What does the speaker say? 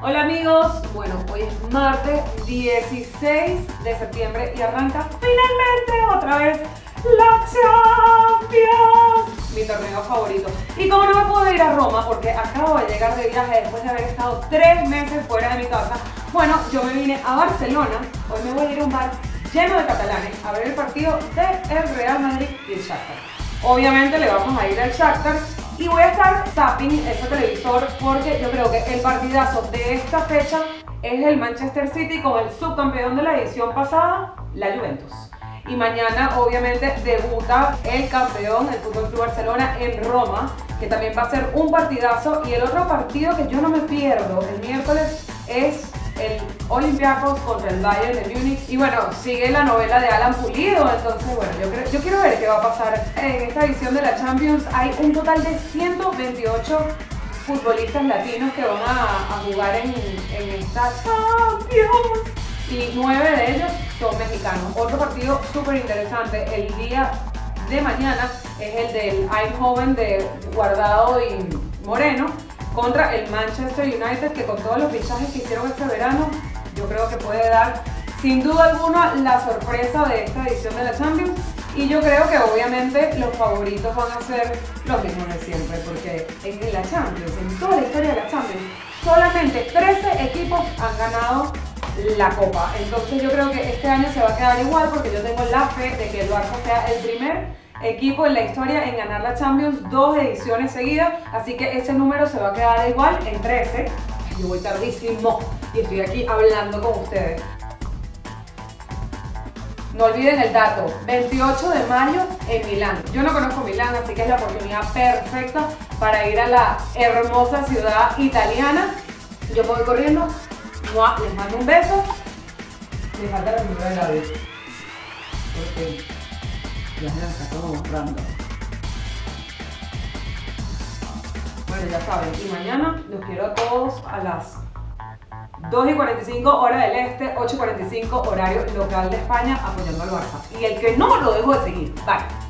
Hola amigos, bueno, hoy es martes 16 de septiembre y arranca finalmente otra vez la Champions, mi torneo favorito. Y como no me puedo ir a Roma porque acabo de llegar de viaje después de haber estado tres meses fuera de mi casa, bueno, yo me vine a Barcelona, hoy me voy a ir a un bar lleno de catalanes a ver el partido del Real Madrid y el Shakhtar. Obviamente le vamos a ir al Shakhtar y voy a estar zapping ese televisor porque yo creo que el partidazo de esta fecha es el Manchester City con el subcampeón de la edición pasada, la Juventus. Y mañana obviamente debuta el campeón, el Fútbol Club Barcelona en Roma, que también va a ser un partidazo. Y el otro partido que yo no me pierdo el miércoles es el Olympiacos contra el Bayern de Múnich. Y bueno, sigue la novela de Alan Pulido, entonces bueno, yo, yo quiero ver qué va a pasar en esta edición de la Champions. Hay un total de 128 futbolistas latinos que van a, jugar en, en esta Champions y nueve de ellos son mexicanos. Otro partido súper interesante el día de mañana es el del Eindhoven de Guardado y Moreno contra el Manchester United que con todos los fichajes que hicieron este verano yo creo que puede dar sin duda alguna la sorpresa de esta edición de la Champions y yo creo que obviamente los favoritos van a ser los mismos de siempre porque en la Champions, en toda la historia de la Champions, solamente 13 equipos han ganado la copa. Entonces yo creo que este año se va a quedar igual porque yo tengo la fe de que el Barça sea el primer equipo en la historia en ganar la Champions dos ediciones seguidas, así que ese número se va a quedar igual en 13. Yo voy tardísimo y estoy aquí hablando con ustedes. No olviden el dato, 28 de mayo en Milán. Yo no conozco Milán, así que es la oportunidad perfecta para ir a la hermosa ciudad italiana. Yo voy corriendo, les mando un beso. Me falta la primera de la vez. Ya se la está mostrando. Bueno, ya saben, y mañana los quiero a todos a las 2 y 45 hora del este, 8 y 45 horario local de España apoyando al Barça. Y el que no lo dejo de seguir, bye.